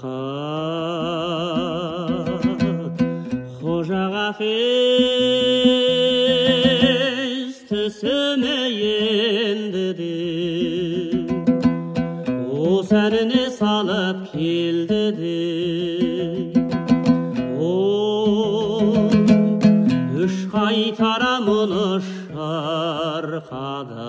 уақыт қожа ғафез түсіме енді де осы әніне салып келді де о үш қайтара мұны шырқады